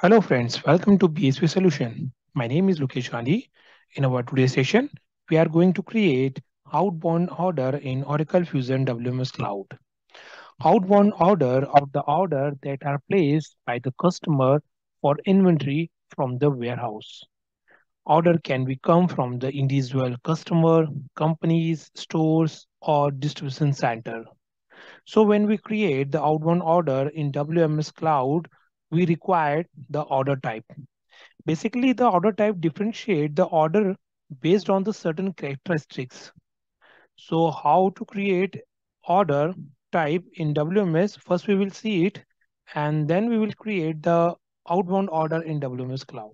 Hello friends, welcome to BISP Solution. My name is Lukesh Gandhi. In our today's session, we are going to create outbound order in Oracle Fusion WMS Cloud. Outbound order of the order that are placed by the customer for inventory from the warehouse. Order can be come from the individual customer, companies, stores, or distribution center. So when we create the outbound order in WMS Cloud, we required the order type. Basically, the order type differentiate the order based on the certain characteristics. So how to create order type in WMS? First, we will see it, and then we will create the outbound order in WMS Cloud.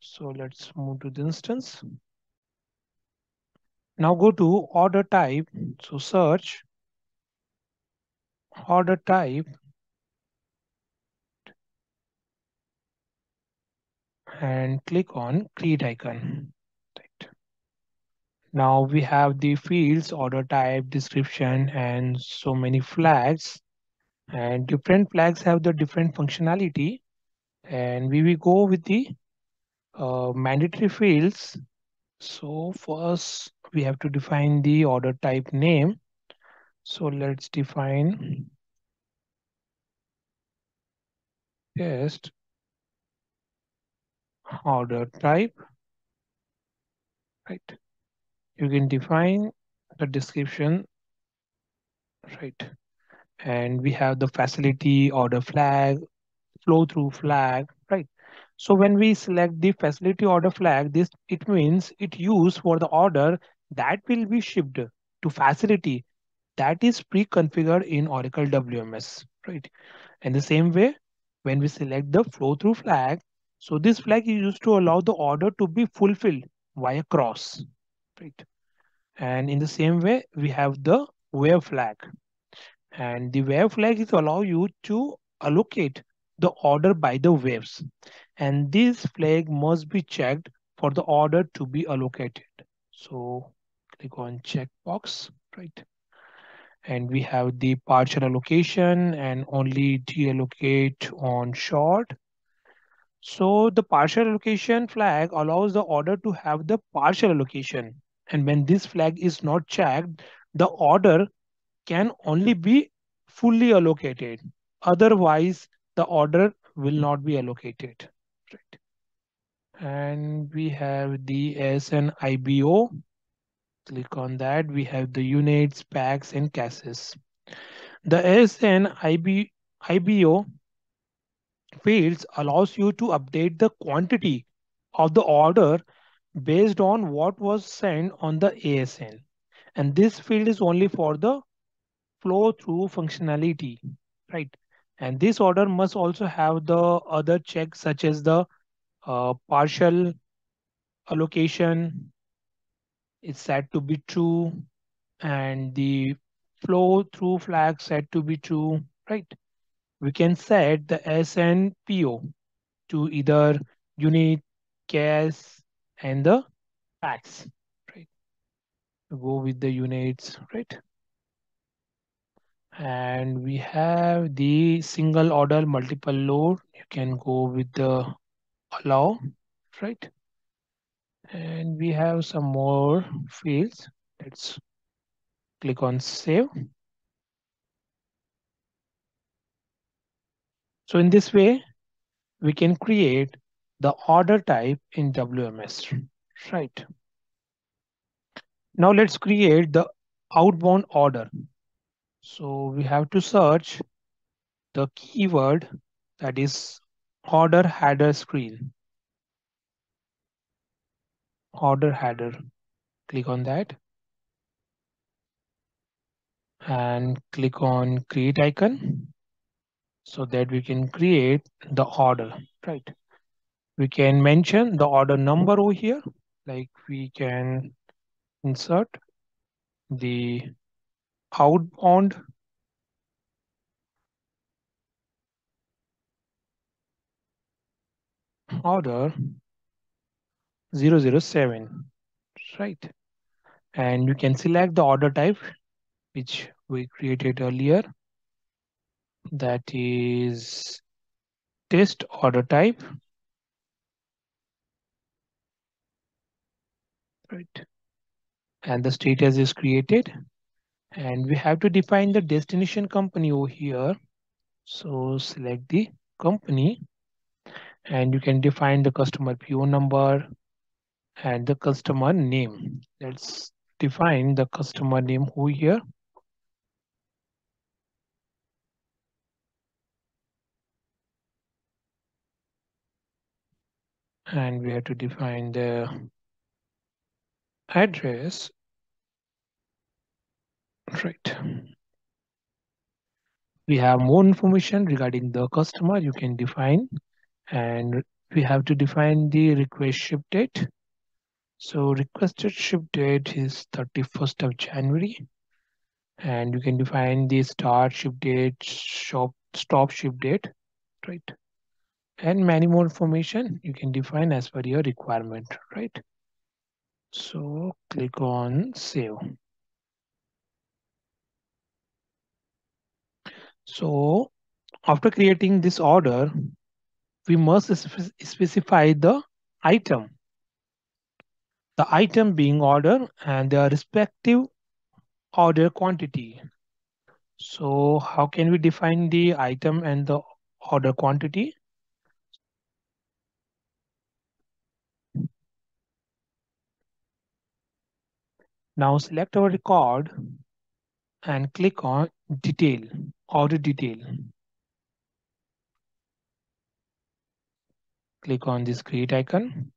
So let's move to the instance. Now go to order type. So search order type and click on create icon. Right. Now we have the fields, order type, description, and so many flags. And different flags have the different functionality. And we will go with the uh, mandatory fields. So first we have to define the order type name. So let's define test order type, right? You can define the description, right? And we have the facility order flag, flow through flag, right? So when we select the facility order flag, this it means it used for the order that will be shipped to facility that is pre-configured in Oracle WMS, right? And the same way, when we select the flow through flag, so this flag is used to allow the order to be fulfilled via cross, right? And in the same way, we have the wave flag. And the wave flag is allow you to allocate the order by the waves. And this flag must be checked for the order to be allocated. So click on checkbox, right? And we have the partial allocation and only deallocate on short so the partial allocation flag allows the order to have the partial allocation. And when this flag is not checked, the order can only be fully allocated. Otherwise, the order will not be allocated. Right. And we have the ASN IBO. Click on that. We have the units, packs, and cases. The ASN IB, IBO fields allows you to update the quantity of the order based on what was sent on the ASN. And this field is only for the flow through functionality, right? And this order must also have the other checks such as the uh, partial allocation is set to be true and the flow through flag set to be true, right? We can set the SNPO to either unit, case, and the packs, right? Go with the units, right? And we have the single order multiple load. You can go with the allow, right? And we have some more fields. Let's click on save. So in this way, we can create the order type in WMS, right? Now let's create the outbound order. So we have to search the keyword that is order header screen. Order header, click on that. And click on create icon so that we can create the order, right? We can mention the order number over here, like we can insert the outbound order 007, right? And you can select the order type, which we created earlier that is test order type. Right. And the status is created. And we have to define the destination company over here. So select the company and you can define the customer PO number and the customer name. Let's define the customer name who here. And we have to define the address. Right. We have more information regarding the customer you can define and we have to define the request ship date. So requested ship date is 31st of January and you can define the start ship date, shop stop ship date, right? And many more information you can define as per your requirement, right? So click on save. So after creating this order, we must specify the item. The item being order and their respective order quantity. So how can we define the item and the order quantity? Now select our record and click on detail, order detail. Click on this create icon.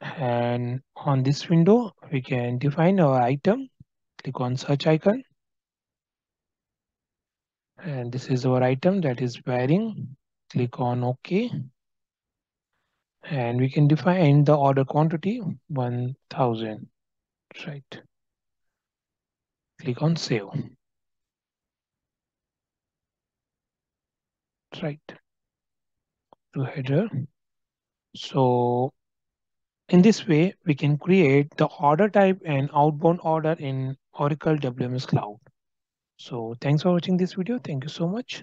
And on this window, we can define our item. Click on search icon. And this is our item that is bearing. Click on OK. And we can define the order quantity 1000, right? Click on save. Right. To header. So in this way, we can create the order type and outbound order in Oracle WMS Cloud. So thanks for watching this video. Thank you so much.